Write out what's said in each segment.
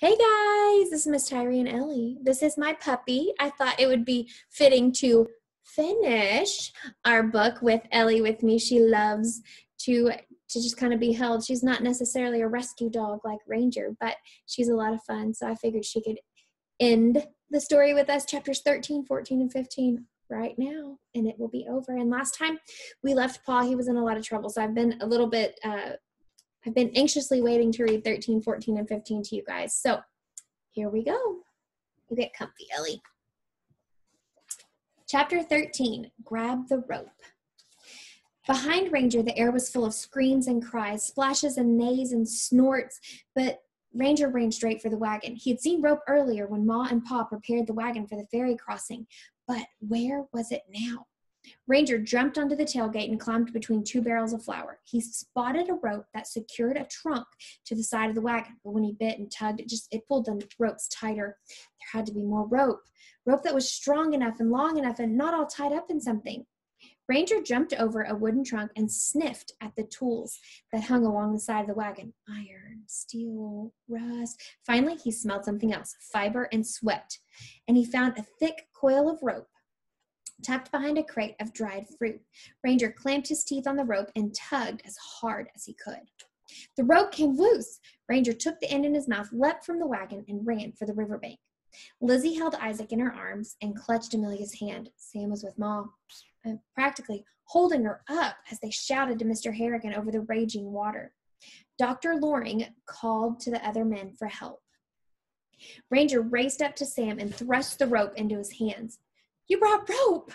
Hey guys, this is Miss Tyree and Ellie. This is my puppy. I thought it would be fitting to finish our book with Ellie with me. She loves to to just kind of be held. She's not necessarily a rescue dog like Ranger, but she's a lot of fun. So I figured she could end the story with us, chapters 13, 14, and 15 right now, and it will be over. And last time we left Paul, he was in a lot of trouble. So I've been a little bit uh, I've been anxiously waiting to read 13, 14, and 15 to you guys. So here we go. You get comfy, Ellie. Chapter 13 Grab the Rope. Behind Ranger, the air was full of screams and cries, splashes and neighs and snorts, but Ranger ran straight for the wagon. He had seen Rope earlier when Ma and Pa prepared the wagon for the ferry crossing, but where was it now? Ranger jumped onto the tailgate and climbed between two barrels of flour. He spotted a rope that secured a trunk to the side of the wagon, but when he bit and tugged, it just it pulled the ropes tighter. There had to be more rope, rope that was strong enough and long enough and not all tied up in something. Ranger jumped over a wooden trunk and sniffed at the tools that hung along the side of the wagon iron, steel, rust. Finally, he smelled something else fiber and sweat. And he found a thick coil of rope tucked behind a crate of dried fruit. Ranger clamped his teeth on the rope and tugged as hard as he could. The rope came loose. Ranger took the end in his mouth, leapt from the wagon, and ran for the riverbank. Lizzie held Isaac in her arms and clutched Amelia's hand. Sam was with Ma, uh, practically holding her up as they shouted to Mr. Harrigan over the raging water. Dr. Loring called to the other men for help. Ranger raced up to Sam and thrust the rope into his hands. You brought rope.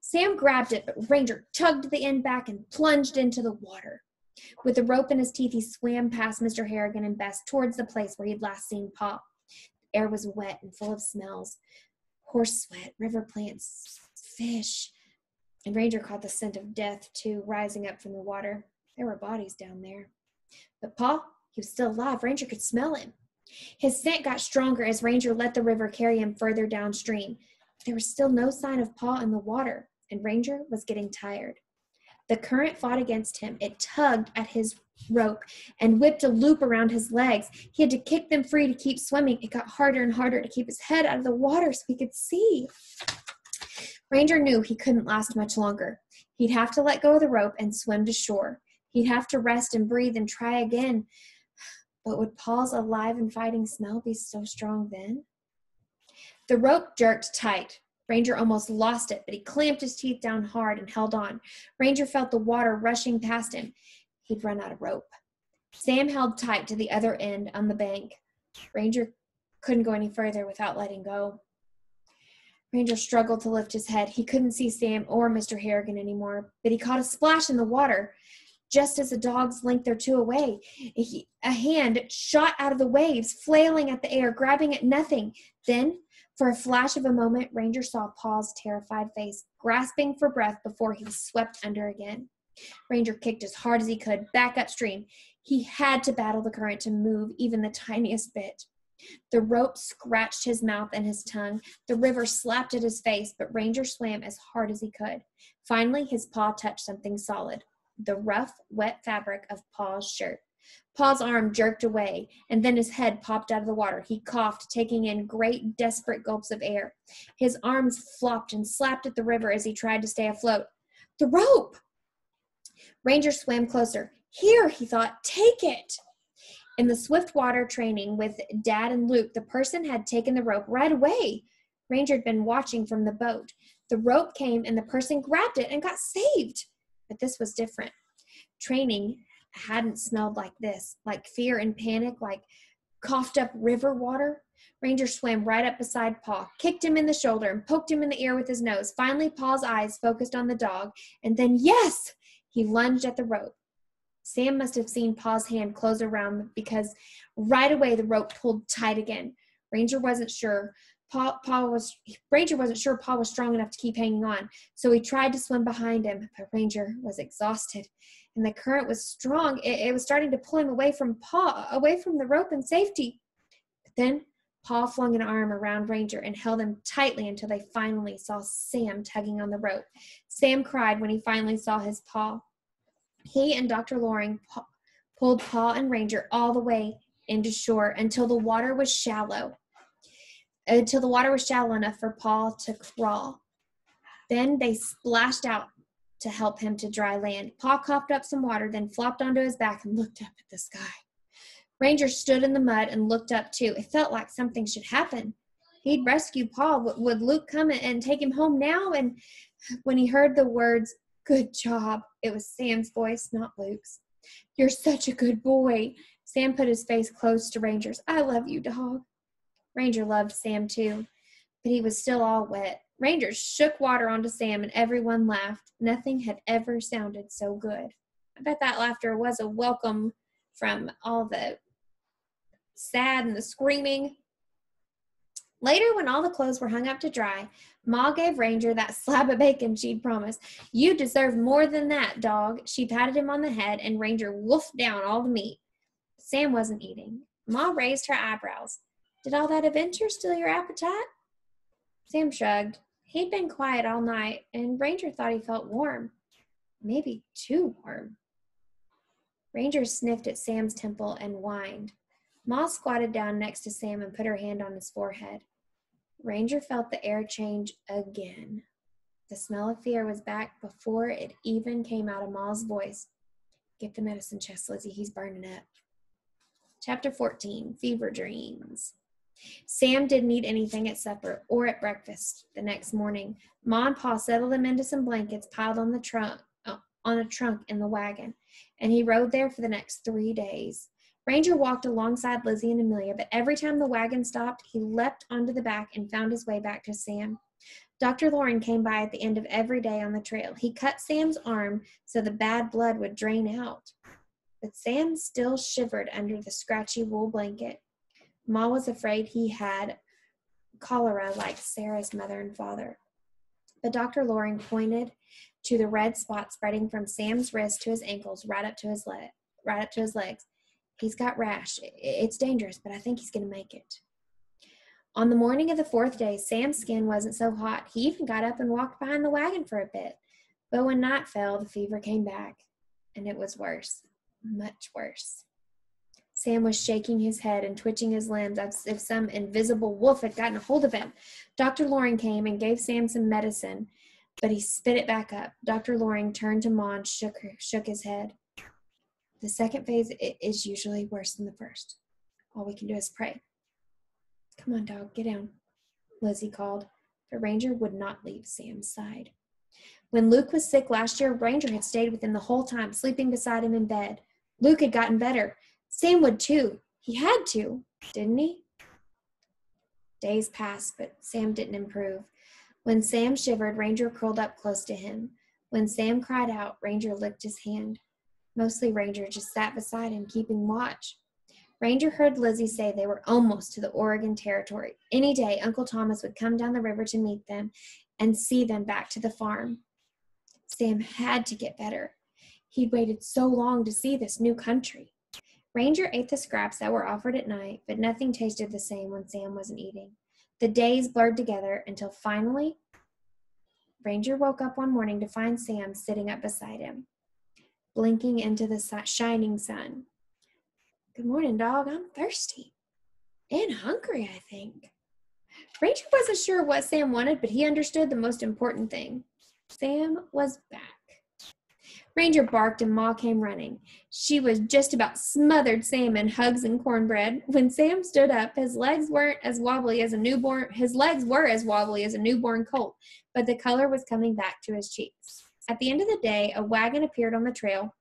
Sam grabbed it, but Ranger tugged the end back and plunged into the water. With the rope in his teeth, he swam past Mr. Harrigan and Bess towards the place where he'd last seen Pa. The air was wet and full of smells horse sweat, river plants, fish. And Ranger caught the scent of death, too, rising up from the water. There were bodies down there. But Pa, he was still alive. Ranger could smell him. His scent got stronger as Ranger let the river carry him further downstream. There was still no sign of Pa in the water, and Ranger was getting tired. The current fought against him. It tugged at his rope and whipped a loop around his legs. He had to kick them free to keep swimming. It got harder and harder to keep his head out of the water so he could see. Ranger knew he couldn't last much longer. He'd have to let go of the rope and swim to shore. He'd have to rest and breathe and try again. But would Pa's alive and fighting smell be so strong then? The rope jerked tight. Ranger almost lost it, but he clamped his teeth down hard and held on. Ranger felt the water rushing past him. He'd run out of rope. Sam held tight to the other end on the bank. Ranger couldn't go any further without letting go. Ranger struggled to lift his head. He couldn't see Sam or Mr. Harrigan anymore, but he caught a splash in the water just as the dog's length or two away. He, a hand shot out of the waves, flailing at the air, grabbing at nothing. Then for a flash of a moment, Ranger saw Pa's terrified face, grasping for breath before he was swept under again. Ranger kicked as hard as he could, back upstream. He had to battle the current to move even the tiniest bit. The rope scratched his mouth and his tongue. The river slapped at his face, but Ranger swam as hard as he could. Finally, his paw touched something solid the rough, wet fabric of Pa's shirt. Pa's arm jerked away, and then his head popped out of the water. He coughed, taking in great, desperate gulps of air. His arms flopped and slapped at the river as he tried to stay afloat. The rope! Ranger swam closer. Here, he thought, take it! In the swift water training with Dad and Luke, the person had taken the rope right away. Ranger had been watching from the boat. The rope came, and the person grabbed it and got saved. But this was different. Training hadn't smelled like this, like fear and panic, like coughed up river water. Ranger swam right up beside Pa, kicked him in the shoulder, and poked him in the ear with his nose. Finally, Pa's eyes focused on the dog, and then, yes, he lunged at the rope. Sam must have seen Pa's hand close around because right away the rope pulled tight again. Ranger wasn't sure. Pa, pa was Ranger wasn't sure Pa was strong enough to keep hanging on, so he tried to swim behind him, but Ranger was exhausted and the current was strong, it, it was starting to pull him away from Pa, away from the rope and safety. But then Pa flung an arm around Ranger and held him tightly until they finally saw Sam tugging on the rope. Sam cried when he finally saw his Pa. He and Dr. Loring pa- pulled Pa and Ranger all the way into shore until the water was shallow, until the water was shallow enough for Pa to crawl. Then they splashed out to help him to dry land. Pa coughed up some water, then flopped onto his back and looked up at the sky. Ranger stood in the mud and looked up too. It felt like something should happen. He'd rescue Pa. Would Luke come and take him home now? And when he heard the words, Good job, it was Sam's voice, not Luke's. You're such a good boy. Sam put his face close to Ranger's. I love you, dog. Ranger loved Sam too, but he was still all wet. Ranger shook water onto Sam and everyone laughed. Nothing had ever sounded so good. I bet that laughter was a welcome from all the sad and the screaming. Later, when all the clothes were hung up to dry, Ma gave Ranger that slab of bacon she'd promised. You deserve more than that, dog. She patted him on the head, and Ranger wolfed down all the meat. Sam wasn't eating. Ma raised her eyebrows. Did all that adventure steal your appetite? Sam shrugged. He'd been quiet all night, and Ranger thought he felt warm. Maybe too warm. Ranger sniffed at Sam's temple and whined. Ma squatted down next to Sam and put her hand on his forehead. Ranger felt the air change again. The smell of fear was back before it even came out of Ma's voice. Get the medicine chest, Lizzie. He's burning up. Chapter 14 Fever Dreams. Sam didn't eat anything at supper or at breakfast the next morning. Ma and Pa settled him into some blankets piled on the trunk uh, on a trunk in the wagon, and he rode there for the next three days. Ranger walked alongside Lizzie and Amelia, but every time the wagon stopped, he leapt onto the back and found his way back to Sam. Dr. Loring came by at the end of every day on the trail. He cut Sam's arm so the bad blood would drain out. But Sam still shivered under the scratchy wool blanket. Ma was afraid he had cholera like Sarah's mother and father. But Dr. Loring pointed to the red spot spreading from Sam's wrist to his ankles right up to his leg, right up to his legs. He's got rash. It's dangerous, but I think he's going to make it. On the morning of the fourth day, Sam's skin wasn't so hot. He even got up and walked behind the wagon for a bit. But when night fell, the fever came back, and it was worse, much worse. Sam was shaking his head and twitching his limbs as if some invisible wolf had gotten a hold of him. Dr. Loring came and gave Sam some medicine, but he spit it back up. Dr. Loring turned to and shook, her, shook his head. The second phase is usually worse than the first. All we can do is pray. Come on, dog, get down, Lizzie called. The ranger would not leave Sam's side. When Luke was sick last year, Ranger had stayed with him the whole time, sleeping beside him in bed. Luke had gotten better. Sam would too. He had to, didn't he? Days passed, but Sam didn't improve. When Sam shivered, Ranger curled up close to him. When Sam cried out, Ranger licked his hand. Mostly Ranger just sat beside him, keeping watch. Ranger heard Lizzie say they were almost to the Oregon Territory. Any day, Uncle Thomas would come down the river to meet them and see them back to the farm. Sam had to get better. He'd waited so long to see this new country. Ranger ate the scraps that were offered at night, but nothing tasted the same when Sam wasn't eating. The days blurred together until finally, Ranger woke up one morning to find Sam sitting up beside him blinking into the shining sun. Good morning, dog. I'm thirsty and hungry, I think. Ranger wasn't sure what Sam wanted, but he understood the most important thing. Sam was back. Ranger barked and Ma came running. She was just about smothered Sam in hugs and cornbread. When Sam stood up, his legs weren't as wobbly as a newborn his legs were as wobbly as a newborn colt, but the color was coming back to his cheeks. At the end of the day, a wagon appeared on the trail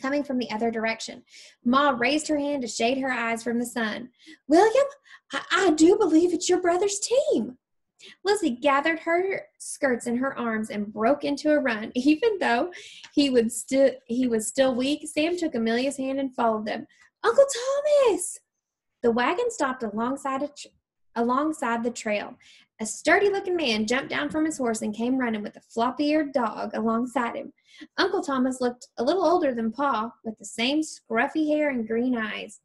coming from the other direction. Ma raised her hand to shade her eyes from the sun. William, I, I do believe it's your brother's team. Lizzie gathered her skirts in her arms and broke into a run. Even though he would still he was still weak, Sam took Amelia's hand and followed them. Uncle Thomas! The wagon stopped alongside a tr- alongside the trail. A sturdy looking man jumped down from his horse and came running with a floppy eared dog alongside him. Uncle Thomas looked a little older than Pa, with the same scruffy hair and green eyes.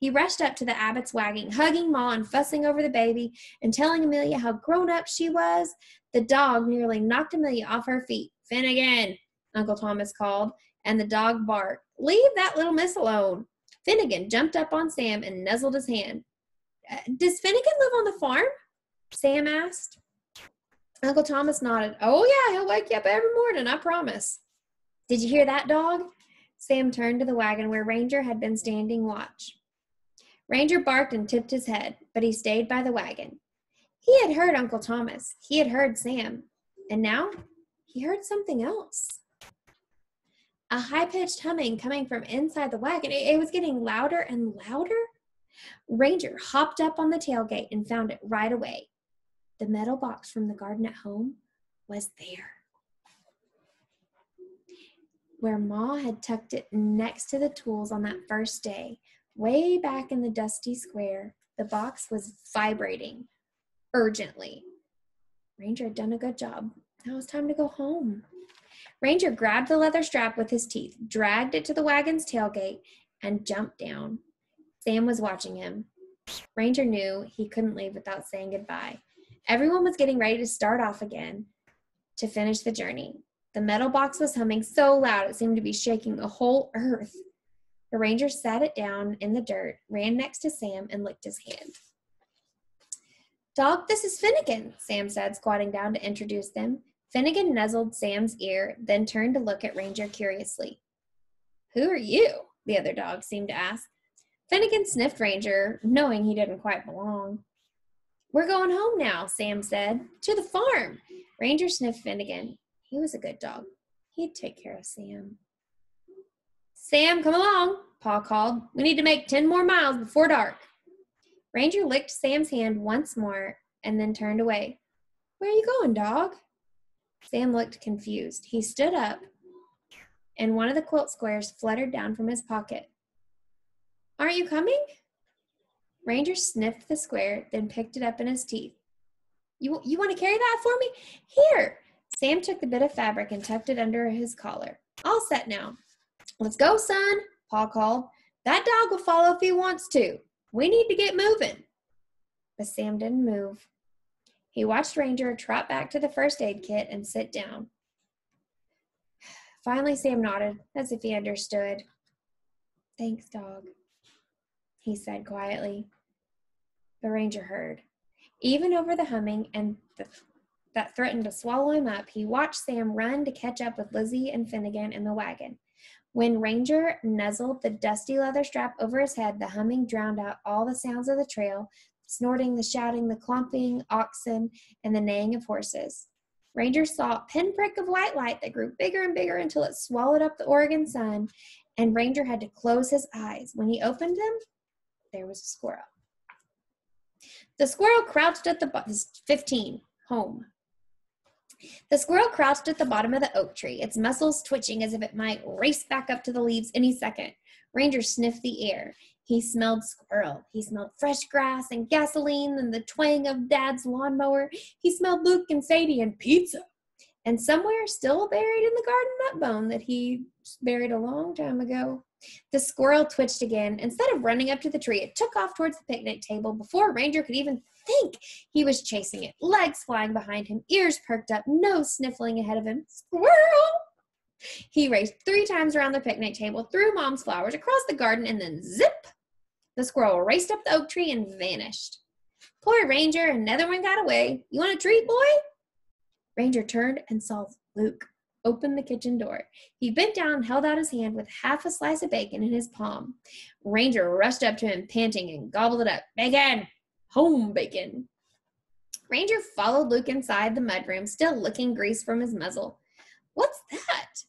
He rushed up to the Abbott's wagon, hugging Ma and fussing over the baby and telling Amelia how grown up she was. The dog nearly knocked Amelia off her feet. Finnegan, Uncle Thomas called, and the dog barked. Leave that little miss alone. Finnegan jumped up on Sam and nuzzled his hand. "Uh, Does Finnegan live on the farm? Sam asked. Uncle Thomas nodded. Oh, yeah, he'll wake you up every morning, I promise. Did you hear that, dog? Sam turned to the wagon where Ranger had been standing watch. Ranger barked and tipped his head, but he stayed by the wagon. He had heard Uncle Thomas. He had heard Sam. And now he heard something else. A high pitched humming coming from inside the wagon. It, it was getting louder and louder. Ranger hopped up on the tailgate and found it right away. The metal box from the garden at home was there. Where Ma had tucked it next to the tools on that first day, way back in the dusty square, the box was vibrating urgently. Ranger had done a good job. Now it was time to go home. Ranger grabbed the leather strap with his teeth, dragged it to the wagon's tailgate, and jumped down. Sam was watching him. Ranger knew he couldn't leave without saying goodbye. Everyone was getting ready to start off again to finish the journey. The metal box was humming so loud it seemed to be shaking the whole earth. The ranger sat it down in the dirt, ran next to Sam, and licked his hand. Dog, this is Finnegan, Sam said, squatting down to introduce them. Finnegan nuzzled Sam's ear, then turned to look at Ranger curiously. Who are you? the other dog seemed to ask. Finnegan sniffed Ranger, knowing he didn't quite belong. We're going home now, Sam said. To the farm. Ranger sniffed Finnegan. He was a good dog. He'd take care of Sam. Sam, come along, Pa called. We need to make 10 more miles before dark. Ranger licked Sam's hand once more and then turned away. Where are you going, dog? Sam looked confused. He stood up, and one of the quilt squares fluttered down from his pocket. Aren't you coming? Ranger sniffed the square, then picked it up in his teeth. You, you want to carry that for me? Here! Sam took the bit of fabric and tucked it under his collar. All set now. Let's go, son, Pa called. That dog will follow if he wants to. We need to get moving. But Sam didn't move. He watched Ranger trot back to the first aid kit and sit down. Finally, Sam nodded as if he understood. Thanks, dog, he said quietly. The ranger heard. Even over the humming and the, that threatened to swallow him up, he watched Sam run to catch up with Lizzie and Finnegan in the wagon. When Ranger nuzzled the dusty leather strap over his head, the humming drowned out all the sounds of the trail snorting, the shouting, the clumping oxen, and the neighing of horses. Ranger saw a pinprick of white light that grew bigger and bigger until it swallowed up the Oregon sun, and Ranger had to close his eyes. When he opened them, there was a squirrel. The squirrel crouched at the bottom, 15, home. The squirrel crouched at the bottom of the oak tree, its muscles twitching as if it might race back up to the leaves any second. Ranger sniffed the air. He smelled squirrel. He smelled fresh grass and gasoline and the twang of Dad's lawnmower. He smelled Luke and Sadie and pizza. And somewhere still buried in the garden nut bone that he buried a long time ago. The squirrel twitched again. Instead of running up to the tree, it took off towards the picnic table before Ranger could even think he was chasing it, legs flying behind him, ears perked up, nose sniffling ahead of him. Squirrel! He raced three times around the picnic table, through Mom's flowers, across the garden, and then zip! The squirrel raced up the oak tree and vanished. Poor Ranger, another one got away. You want a treat, boy? Ranger turned and saw Luke open the kitchen door. He bent down and held out his hand with half a slice of bacon in his palm. Ranger rushed up to him, panting, and gobbled it up. Bacon! Home bacon! Ranger followed Luke inside the mudroom, still licking grease from his muzzle. What's that?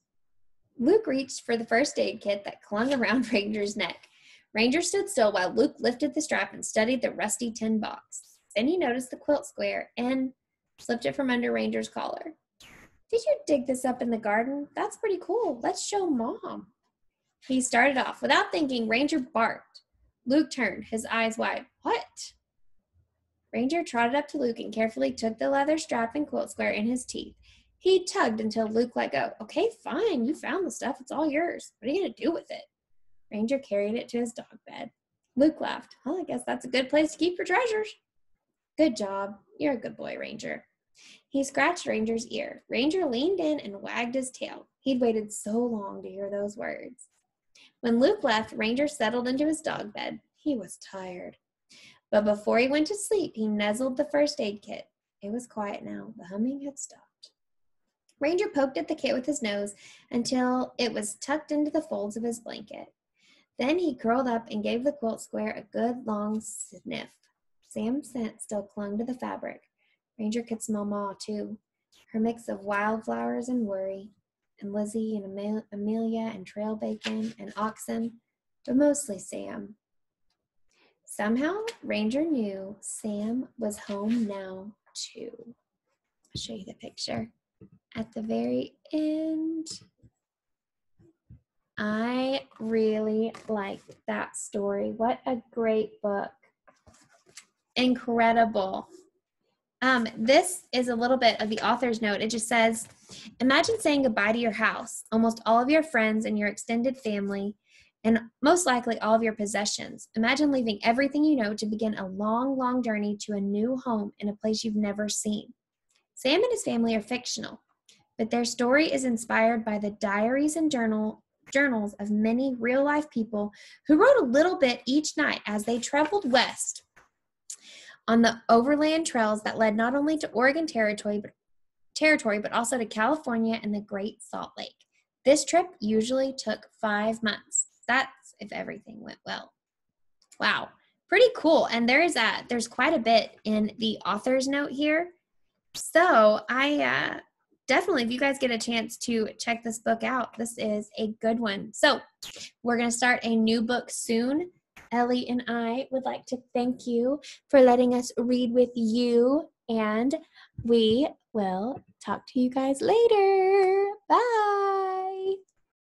Luke reached for the first aid kit that clung around Ranger's neck. Ranger stood still while Luke lifted the strap and studied the rusty tin box. Then he noticed the quilt square and slipped it from under Ranger's collar. Did you dig this up in the garden? That's pretty cool. Let's show Mom. He started off. Without thinking, Ranger barked. Luke turned, his eyes wide. What? Ranger trotted up to Luke and carefully took the leather strap and quilt square in his teeth. He tugged until Luke let go. Okay, fine. You found the stuff. It's all yours. What are you going to do with it? Ranger carried it to his dog bed. Luke laughed. Well, I guess that's a good place to keep your treasures. Good job. You're a good boy, Ranger. He scratched Ranger's ear. Ranger leaned in and wagged his tail. He'd waited so long to hear those words. When Luke left, Ranger settled into his dog bed. He was tired. But before he went to sleep, he nuzzled the first aid kit. It was quiet now. The humming had stopped. Ranger poked at the kit with his nose until it was tucked into the folds of his blanket. Then he curled up and gave the quilt square a good long sniff. Sam's scent still clung to the fabric. Ranger could smell Ma, too. Her mix of wildflowers and worry, and Lizzie and Amelia and trail bacon and oxen, but mostly Sam. Somehow, Ranger knew Sam was home now, too. I'll show you the picture at the very end. I really like that story. What a great book. Incredible. Um, this is a little bit of the author's note. It just says Imagine saying goodbye to your house, almost all of your friends and your extended family, and most likely all of your possessions. Imagine leaving everything you know to begin a long, long journey to a new home in a place you've never seen. Sam and his family are fictional, but their story is inspired by the diaries and journal journals of many real life people who wrote a little bit each night as they traveled west on the overland trails that led not only to Oregon territory but territory but also to California and the Great Salt Lake. This trip usually took 5 months. That's if everything went well. Wow, pretty cool. And there's a there's quite a bit in the author's note here. So, I uh definitely, if you guys get a chance to check this book out, this is a good one. So, we're to start a new book soon. Ellie and I would like to thank you for letting us read with you, and we will talk to you guys later. Bye.